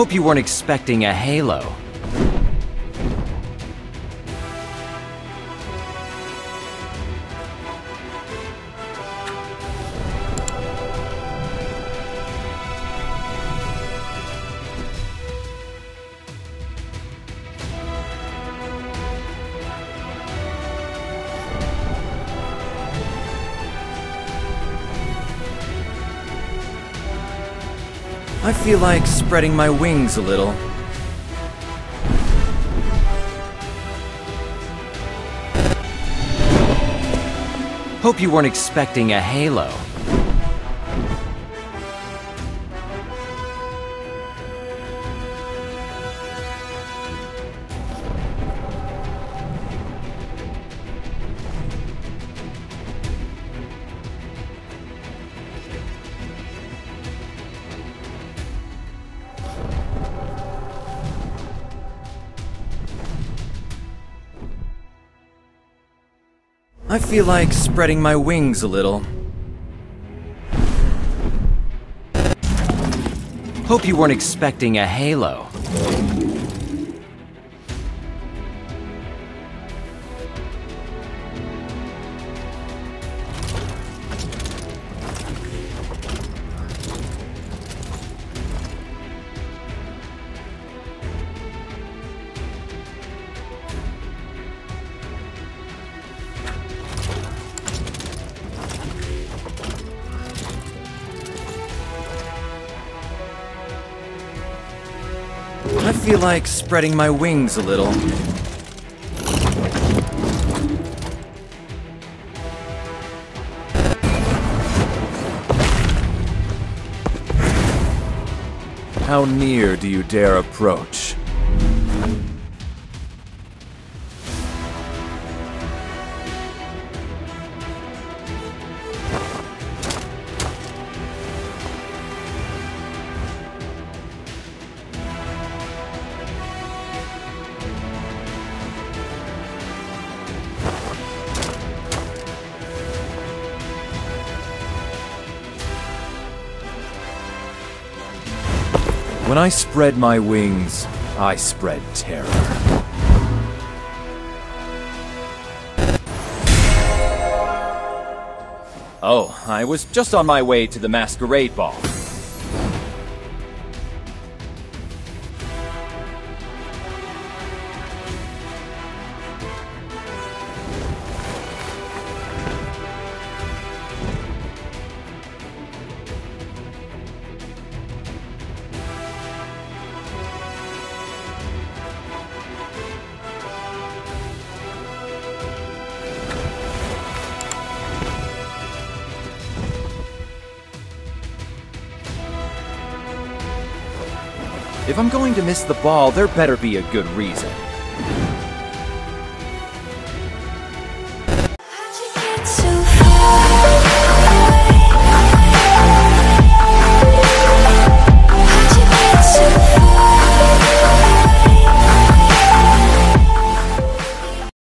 Hope you weren't expecting a halo. I feel like spreading my wings a little. Hope you weren't expecting a halo. I feel like spreading my wings a little. Hope you weren't expecting a halo. Feel like spreading my wings a little. How near do you dare approach? When I spread my wings, I spread terror. Oh, I was just on my way to the masquerade ball. If I'm going to miss the ball, there better be a good reason.